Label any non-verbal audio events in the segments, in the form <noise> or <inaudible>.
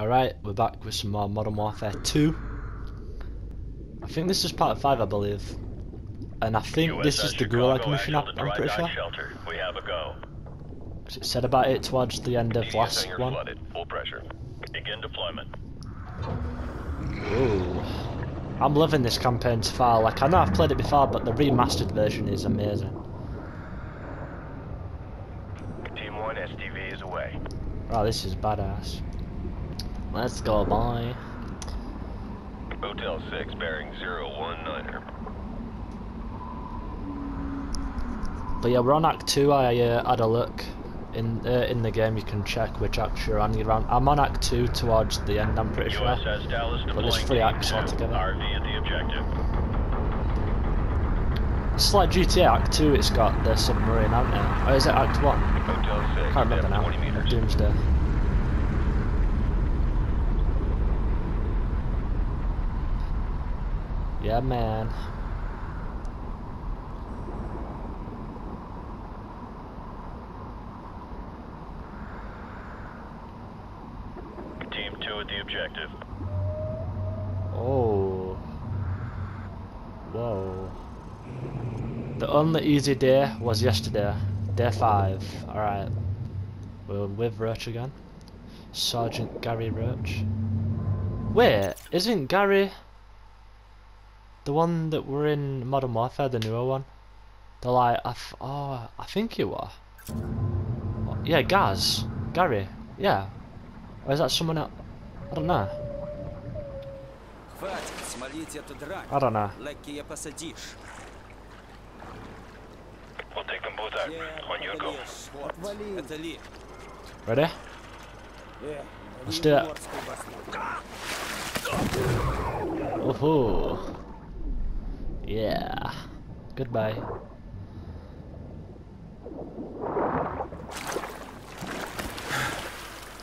Alright, we're back with some more Modern Warfare 2. I think this is part 5, I believe. And I think this is the Gulag mission, I'm pretty sure. Shelter. We have a go. It said about it towards the end of last hangar one. flooded. Full pressure. Begin deployment. Ooh. I'm loving this campaign so far. Like, I know I've played it before, but the remastered version is amazing. Team 1 SDV is away. Wow, this is badass. Let's go, boy. Hotel 6 bearing 019er. But yeah, we're on Act 2. I uh, had a look. In uh, in the game, you can check which act you're on. You're on. I'm on Act 2 towards the end, I'm pretty sure. Dallas But there's three acts 2. altogether. RV at the objective. It's like GTA Act 2, it's got the submarine, hasn't it? Or is it Act 1? Hotel 6 I can't remember now. 20 meters. Doomsday. Yeah, man. Team 2 at the objective. Oh. Whoa. The only easy day was yesterday. Day 5. Alright. We're with Roach again. Sergeant Gary Roach. Wait, isn't Gary the one that were in Modern Warfare, the newer one. The like, I f oh, I think it was. Yeah, Gaz. Gary. Yeah. Or is that someone else? I don't know. I don't know. We'll take them both out. On your go. Ready? Let's do it. Oh, -ho. Yeah. Goodbye. <sighs>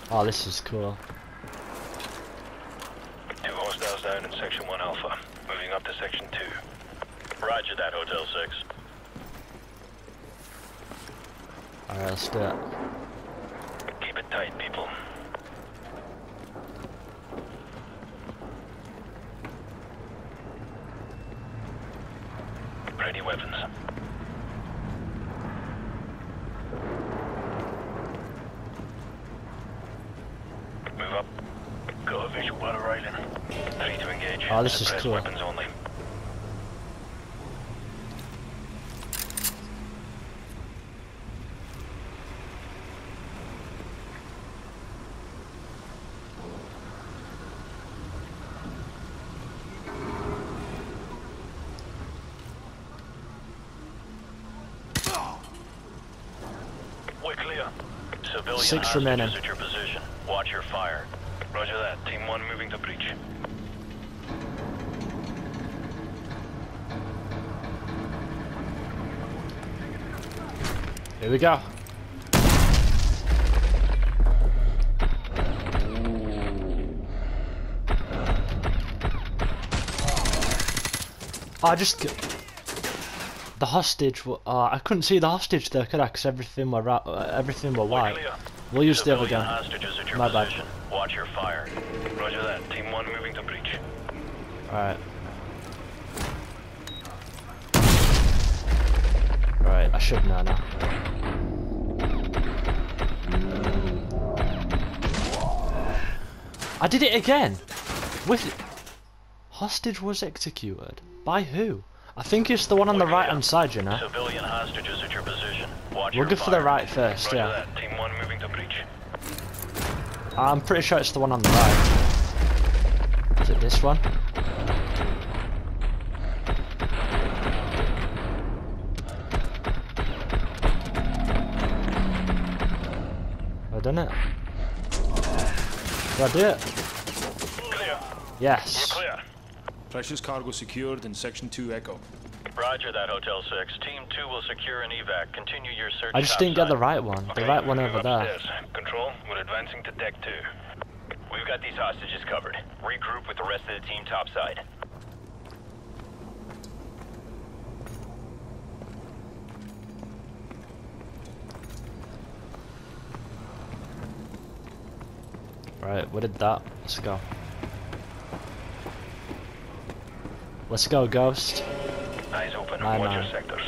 Oh, this is cool. Two hostiles down in Section 1 Alpha. Moving up to Section 2. Roger that, Hotel 6. Alright, let's do it. Keep it tight, people. Ready weapons. Move up. Go a visual battle rifle. Ready to engage. Oh, this is cool. weapons only. We're clear. Civilian Six remaining. at your position. Watch your fire. Roger that. Team 1 moving to breach. Here we go. I just g- the hostage. wa- Uh, I couldn't see the hostage there, could I? Because everything were uh, everything were We're white. We'll use the other gun. hostages at your My bad. Watch your fire. Roger that. Team 1 moving to breach. Alright. Right, I should know now. I did it again! With hostage was executed. By who? I think it's the one on the right hand side, you know. Civilian hostages at your position. Watch We'll your go fire. for the right first, Roger yeah. that. Team 1 moving to breach. I'm pretty sure it's the one on the right. Is it this one? Did I do it? Clear. Yes. Clear. Precious cargo secured in Section 2 Echo. Roger that, Hotel 6. Team 2 will secure an evac. Continue your search I just didn't get the right one. The right one move over there. upstairs. Control, we're advancing to deck 2. We've got these hostages covered. Regroup with the rest of the team topside. Right, we did that. Let's go. Let's go, Ghost. Eyes open. Aye, Watch your sectors.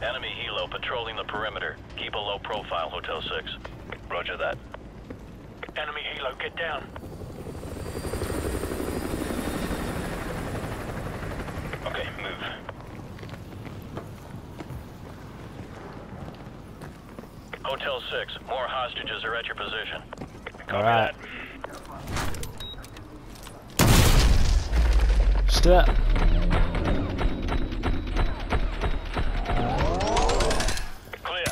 Enemy helo patrolling the perimeter. Keep a low profile, Hotel 6. Roger that. Enemy helo, get down. Okay, move. Hotel 6, more hostages are at your position. Copy Alright. that. Let's do. Clear.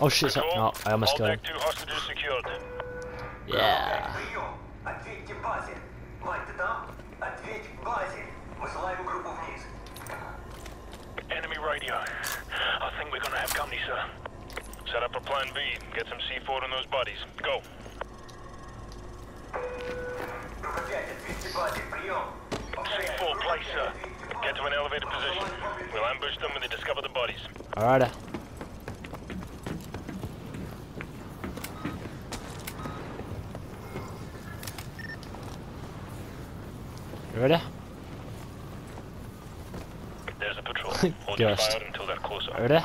Oh shit, so, no, I almost All killed deck him. two hostages secured. Yeah. Set up a plan B. Get some C4 on those bodies. Go. C4, place, sir. Get to an elevated position. We'll ambush them when they discover the bodies. Alright. Ready? There's a patrol. <laughs> Hold your fire until they're closer. Ready?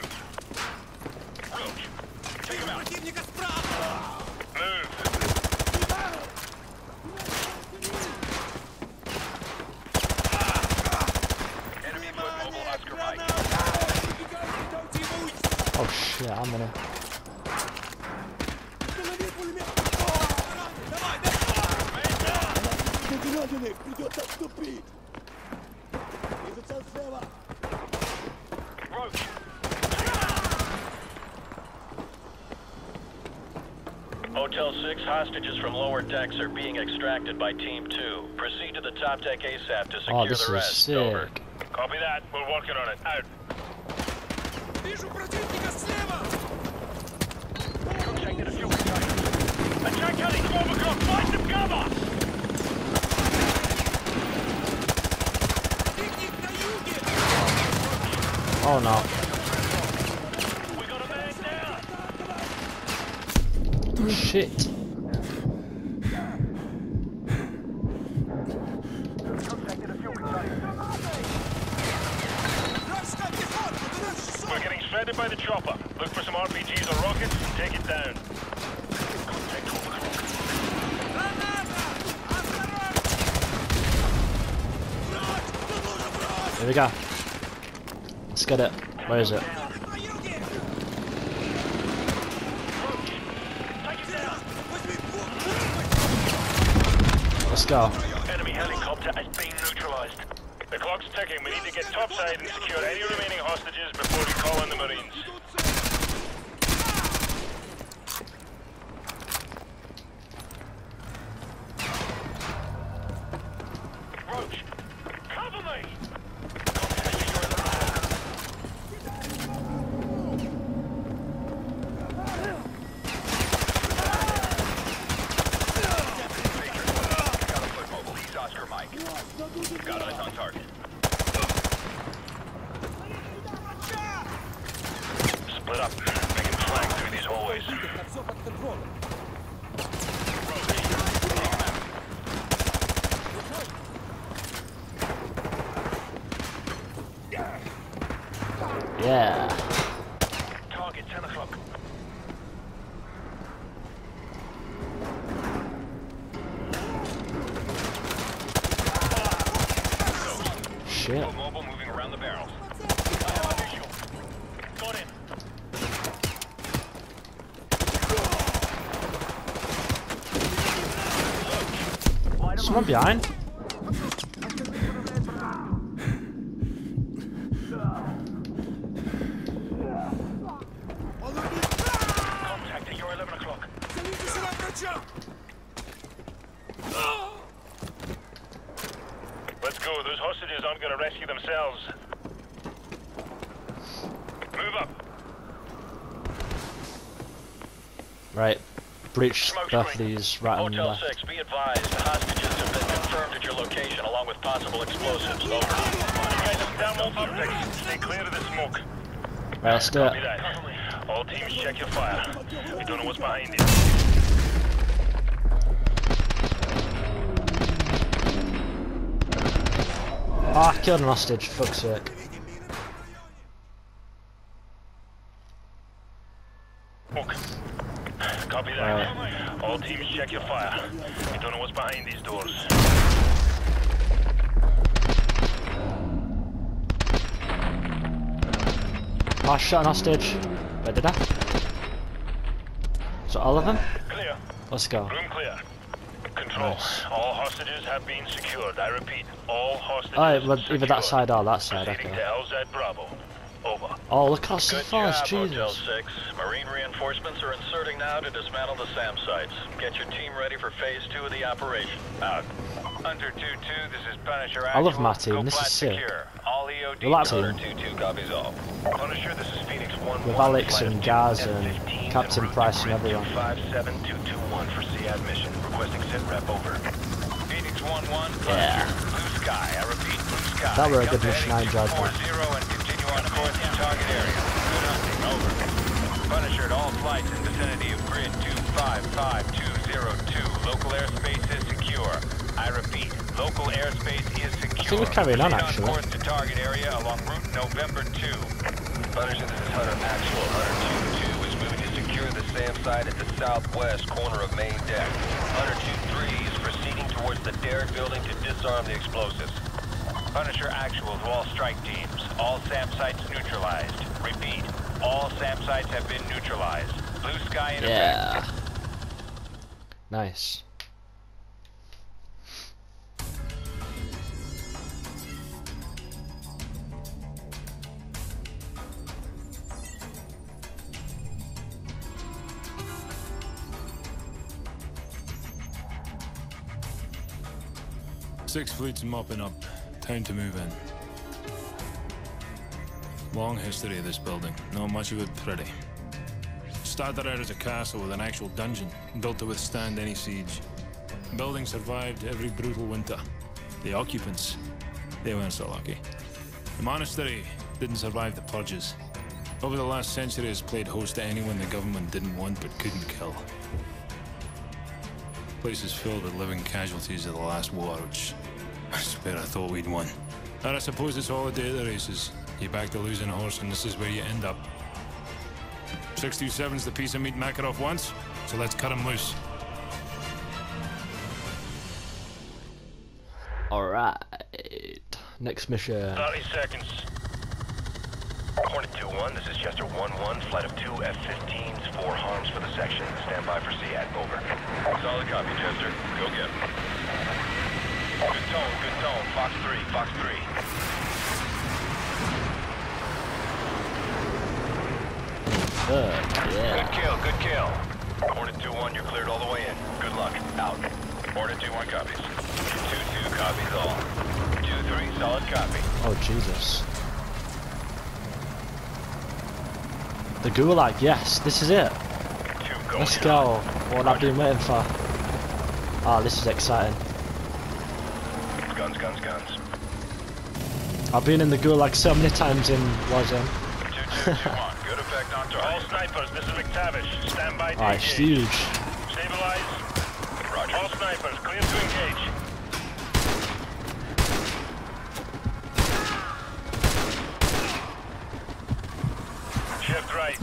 decks are being extracted by Team 2. Proceed to the top deck ASAP to secure Oh, this the is rest. Over. sick. Copy that. We're working on it. Out. Вижу противника слева! Contacted a fuel container. Attack heading 12 o'clock. Find some cover! Пикник на юге! Oh no. We got a man down. Shit. get it. Where is it? Let's go. Enemy helicopter has been neutralized. The clock's ticking. We need to get topside and secure any remaining hostages before we call in the Marines. Shit. Mobile moving around the barrels. I have a visual. Got in. Someone behind? Breach both screen. these right and Hotel left. 6, be advised. Hostages have been confirmed at your location along with possible explosives. Over. Guys, I'm down all objects. Stay clear of the smoke. Right, let's do it. All teams check your fire. We don't know what's behind it. Ah, I killed an hostage, fuck's sake. Smoke. Copy that. Your fire. We don't know what's behind these doors. I shot an hostage. Where did I? So all of them? Clear. Let's go. Room clear. Control. Nice. All hostages have been secured. I repeat, all hostages Alright, well, either that side or that side, Proceeding okay. to LZ Bravo. Oh, look how so fast, job, Hotel 6. Marine reinforcements are inserting now to dismantle the SAM sites. Get your team ready for phase two of the operation. Out. Hunter 2-2, this is Punisher I love my team, Go this is sick. secure. All EOD like Under team? 2-2 copies all. Punisher, this is Phoenix 1-1. With Alex and Gaz and Captain route Price and everyone. 57221 for SEAD mission. Requesting sit rep over. Phoenix 1-1, Yeah. Blue Sky. I repeat, Blue Sky. That were a good mission, I enjoyed that. 240 and continue on course to target area. Good hunting, over. Punisher at all flights in vicinity of grid 255202. Local airspace is secure. I repeat, local airspace is secure. we're carrying on, actually. course to target area along route November 2. Punisher, this is Hunter Actual. Hunter 2-2 is moving to secure the SAM site at the southwest corner of main deck. Hunter 2-3 is proceeding towards the Derrick building to disarm the explosives. Punisher Actual to all strike teams. All SAM sites neutralized. Repeat, all SAM sites have been neutralized. Blue sky in effect. Yeah. Nice. Six fleets mopping up. Time to move in. Long history of this building. Not much of it pretty. Started out as a castle with an actual dungeon, built to withstand any siege. The building survived every brutal winter. The occupants, they weren't so lucky. The monastery didn't survive the purges. Over the last century has played host to anyone the government didn't want but couldn't kill. Place is filled with living casualties of the last war, which I swear I thought we'd won. And I suppose it's all a day of the races. You back to losing horse, and this is where you end up. 627's the piece of meat Makarov wants, so let's cut him loose. Alright. Next mission. 30 seconds. Hornet 2-1, this is Jester 1-1, flight of two F-15s, four harms for the section. Stand by for SEAD, over. Solid copy, Jester. Go get him. Good tone, good tone. Fox 3, Fox 3. Good, Good kill, good kill. Hornet 2-1, you're cleared all the way in. Good luck. Out. Hornet 2-1 copies. 2-2 copies all. 2-3, solid copy. Oh, Jesus. The Gulag, yes, this is it. Let's go. What I've been waiting for. Ah, this is exciting. Guns, guns, guns. I've been in the Gulag so many times in Warzone. <laughs> 2-2-2-1, good effect on target. All snipers, this is MacTavish. Stand by to Ah, huge. Stabilize. Roger. All snipers, clear to engage. Shift right.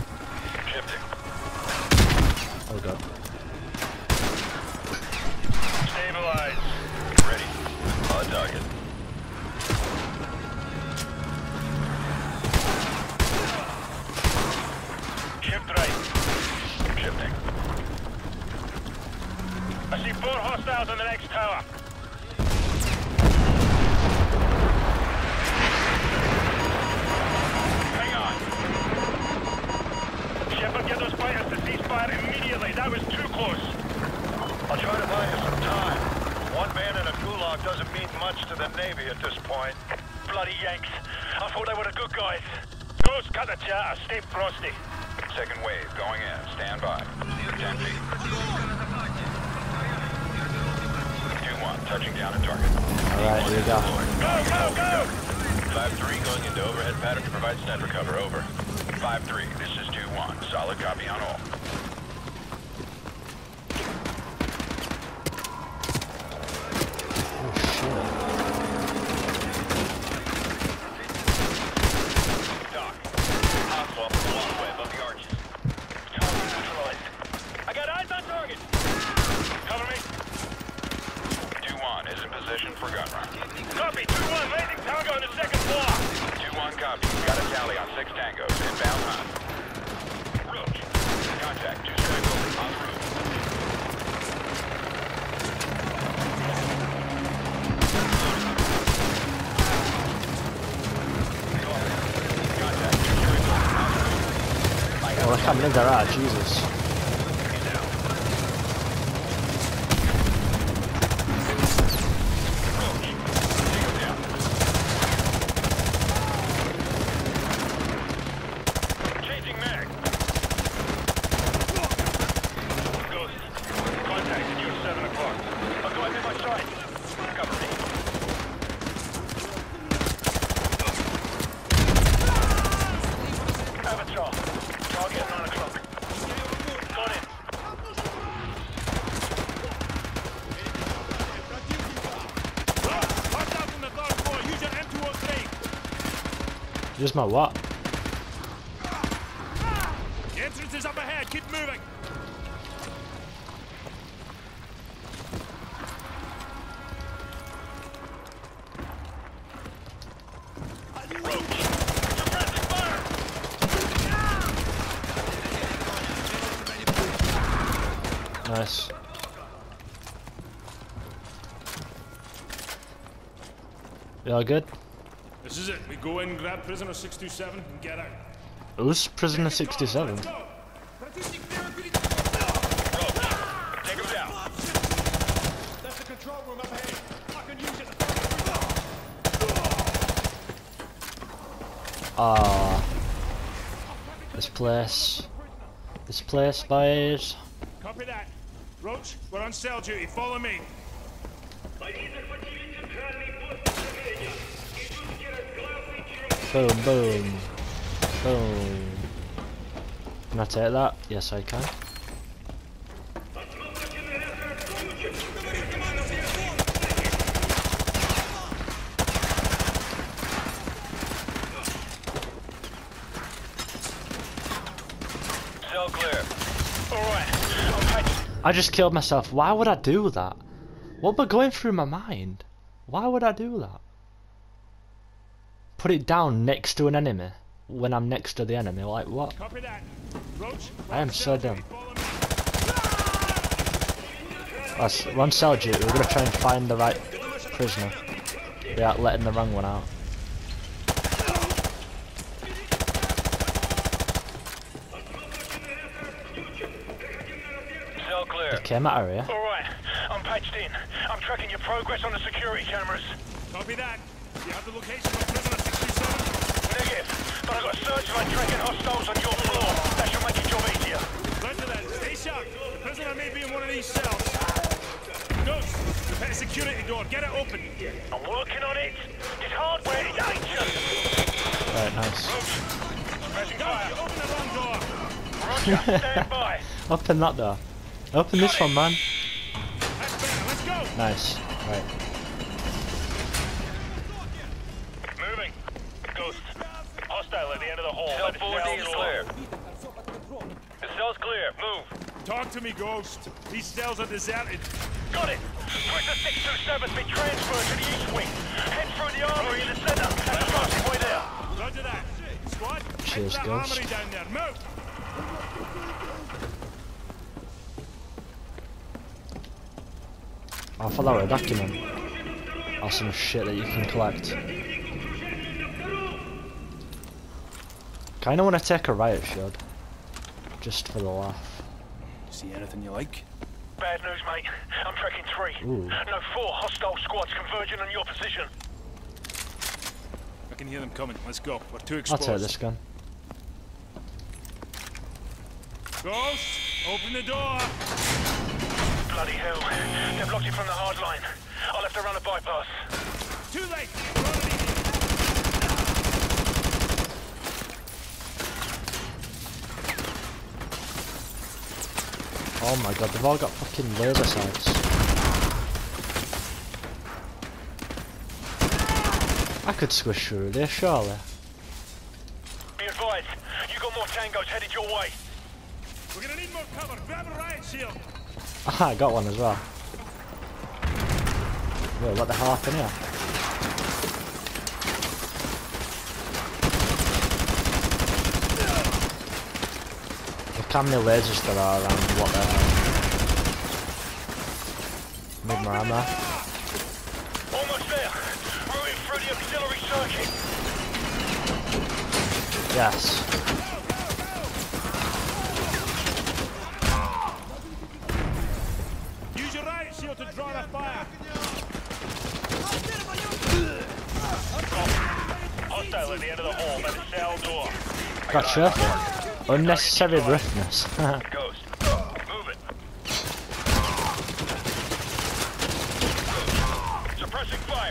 Alright, here we go. Go, go, go! 5-3 going into overhead pattern to provide sniper cover. Over. 5-3, this is 2-1. Solid copy on all. Oh shit. Doc. Hostile up the walkway above the arches. Target neutralized. I got eyes on target. Cover me. 2-1 is Copy. 2-1, landing tango on the second floor. 2-1 copy. Got a tally on six tangos. Inbound. Roach. Contact. Two-story route. Oh, I can't believe they're Jesus. He's down. Roach. Tango down. Changing mag. Ghost. Contact at you at 7 o'clock. I'll go ahead my side. Cover me. Avatar. Target at 9 o'clock. Got it. Hostile from the third floor. Use your M203. My what? The entrance is up ahead. Keep moving. Roach. Suppressing fire. Nice. You all good? This is it. We go in, grab prisoner 627, and get out. Who's prisoner 67? Let's go. Roach. Take him down. That's the control room up ahead. Fucking use it. Ah. This place. This place, boys. Copy that. Roach, we're on cell duty. Follow me. Boom, boom. Boom. Can I take that? Yes, I can. I just killed myself. Why would I do that? What was going through my mind? Why would I do that? Put it down next to an enemy when I'm next to the enemy. Like what? Copy that. Roach, I am so dumb. duty. Follow me. Us, we're cell duty. We're gonna try and find the right prisoner without letting the wrong one out. Cell clear. They came at her here. Alright. I'm patched in. I'm tracking your progress on the security cameras. Copy that. You have the location of prisoner 627? Negative. But I've got a searchlight tracking hostiles on your floor. That should make your job easier. Roger that. Stay sharp. The prisoner may be in one of these cells. Ghost, prepare the security door. Get it open. I'm working on it. It's hardware. It ain't just. Right, nice. Pressing Ghost, fire. open the wrong door. Roger. Stand <laughs> by. Open that door. Open this one, man. Let's go. Nice. Right. Talk to me, Ghost. These cells are deserted. Got it. Prisoner 627's been transferred to the east wing. Head through the armory in the center. That's the fastest way there. Roger that. Squad, Cheers, head to that Ghost. armory down there. Move. I'll follow a document. Or some shit that you can collect. Kinda wanna take a riot shield. Just for the laugh. See anything you like? Bad news, mate. I'm tracking three. Ooh. No, four hostile squads converging on your position. I can hear them coming. Let's go. We're too exposed. I'll exposed. take this gun. Ghost, open the door. Bloody hell. They've blocked you from the hard line. I'll have to run a bypass. Too late. We're already here. Oh my god, they've all got fucking laser sights. I could squish through this, surely. Be advised, you got more tangos headed your way. We're gonna need more cover. Grab a riot shield. Aha, <laughs> I got one as well. Wait, what the hell happened here? Look how many lasers there are around, um, what the hell? Mid my armor. Almost there. Routing through the auxiliary circuit. Yes. Use your riot shield to draw the fire. Hostile at the end of the hall by the cell door. Gotcha. Unnecessary roughness. Ghost. <laughs> Move it. Suppressing fire.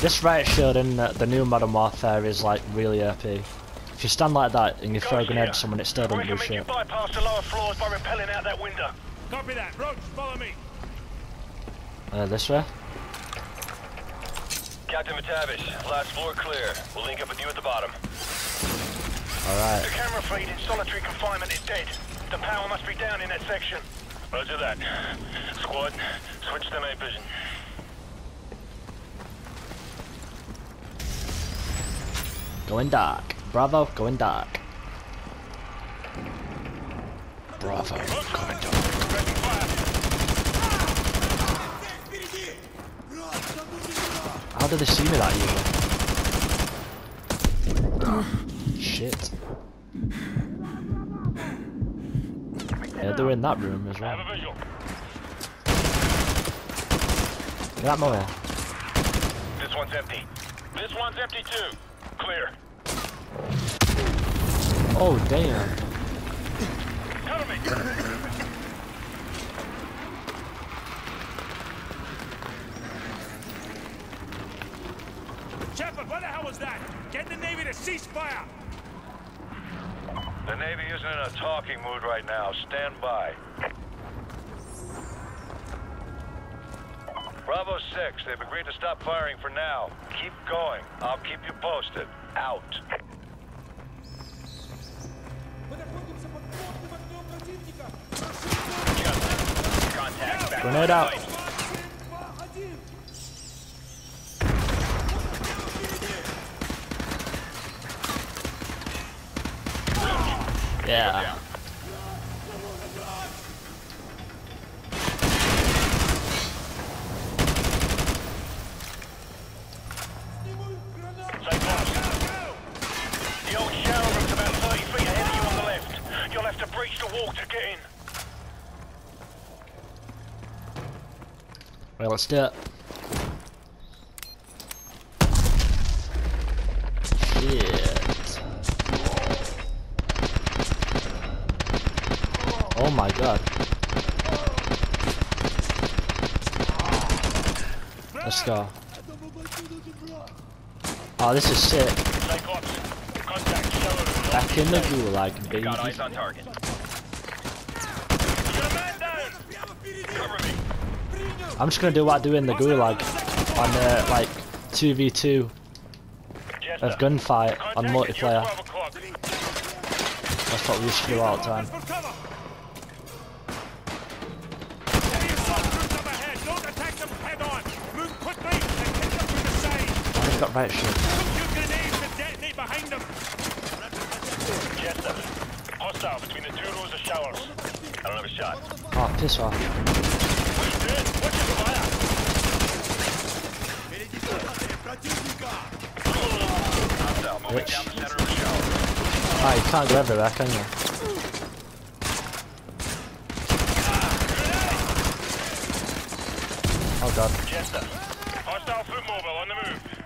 this riot shield in the, the new Modern Warfare is like really OP. If you stand like that and you throw a grenade at someone, it still doesn't do Recommend you shit. bypass the lower floors by rappelling out that window. Copy that. Roach, follow me. Uh, this way? Captain MacTavish, last floor clear. We'll link up with you at the bottom. Alright. The camera feed in solitary confinement is dead. The power must be down in that section. Roger that. Squad, switch to night vision. Going dark. Bravo, going dark. Bravo, going dark. How did they see me that year? Shit. Yeah, they're in that room as Have well. a visual. Get out my way. This one's empty. This one's empty too. Clear. Oh, damn. Cover me. Shepherd, what the hell was that? Get the Navy to cease fire. The Navy isn't in a talking mood right now. Stand by. Bravo 6, they've agreed to stop firing for now. Keep going. I'll keep you posted. Out. Grenade out. In. Well, let's do it. Shit. Oh Oh my god. Let's go. Oh, this is sick. Back in the gulag, baby. Got eyes on target. I'm just gonna do what I do in the gulag on uh, like 2v2 of gunfight on multiplayer. That's what we should do all the time. Bitch. down the center of the shower. Ah, you can't go everywhere, can you? Oh god. Jester. Hostile foot mobile on the move.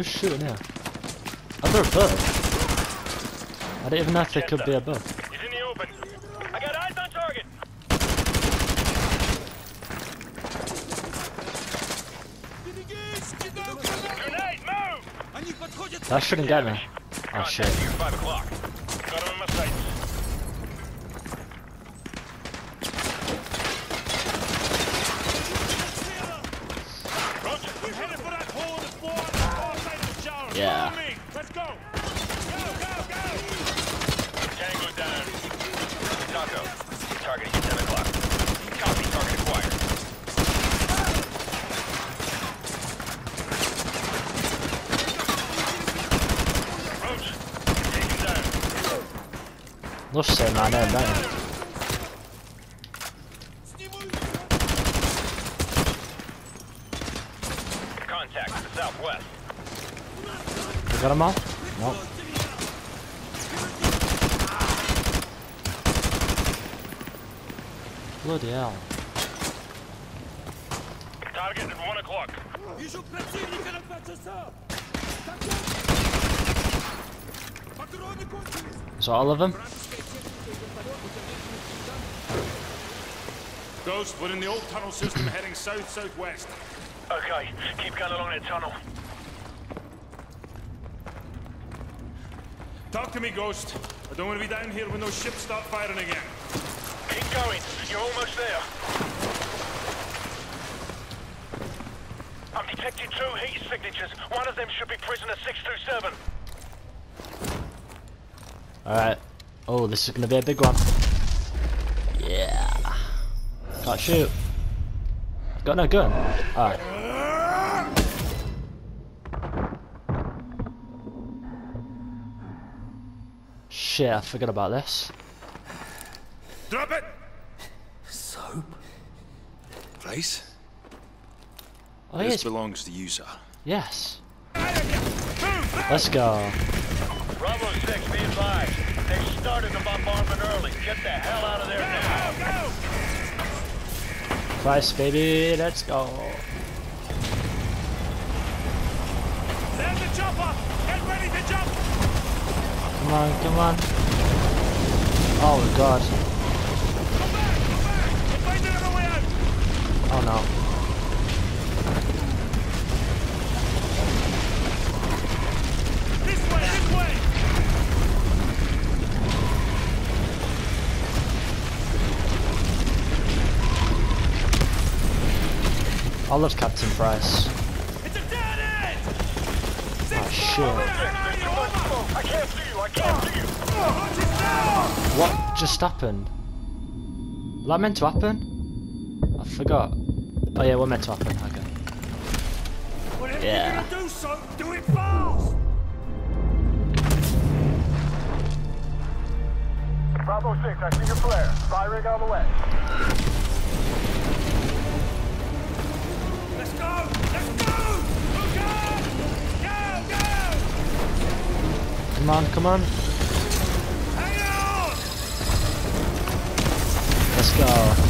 Who's shooting here? Oh, they're. I didn't even know if there could be above. He's in the open. I got eyes on target. Grenade, move! That shouldn't get me. Oh shit. Bloody hell. Target at 1 o'clock. Is all of them? Ghost, we're in the old tunnel system heading south-southwest. Okay, keep going along that tunnel. Talk to me, Ghost. I don't want to be down here when those ships start firing again. Keep going. You're almost there. I'm detecting two heat signatures. One of them should be prisoner 627. Alright. Oh, this is gonna be a big one. Yeah. Can't shoot. Got no gun. Alright. Shit, I forgot about this. Drop it! Place? Oh, this yes. belongs to you, sir. Yes. Let's go. Bravo 6, be advised. They started the bombardment early. Get the hell out of there now. Price, baby. Let's go. There's the chopper. Get ready to jump. Come on, come on. Oh, God. Come back, come back. We'll find another way out. Oh, no. This way, this way. I love Captain Price. It's a dead end. Oh, shit. I can't see you. I can't see you. What just happened? Was that meant to happen? I forgot. Oh yeah, what meant to happen? Okay. Whatever Yeah. you're gonna do, son, do it fast. Bravo 6, I see your flare. Firing on the way. Let's go! Let's go! Look out! Go, go! Come on, come on. Hang on! Let's go.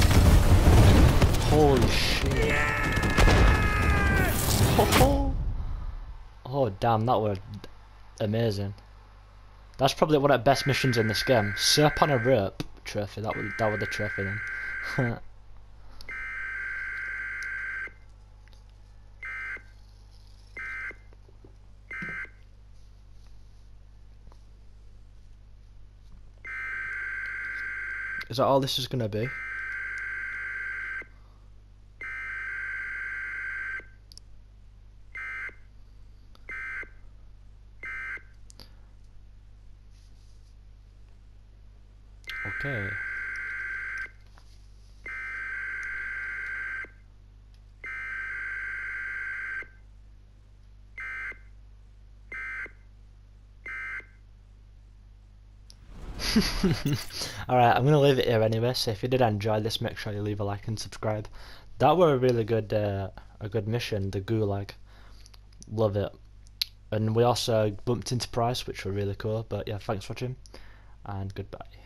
Holy shit. Oh, oh damn, that was amazing. That's probably one of the best missions in this game. Serp on a rope trophy. That was that was the trophy then. <laughs> Is that all this is gonna be? Okay. <laughs> Alright, I'm gonna leave it here anyway, so if you did enjoy this, make sure you leave a like and subscribe. That were a really good uh, a good mission, the Gulag. Love it. And we also bumped into Price, which were really cool, but yeah, thanks for watching, and goodbye.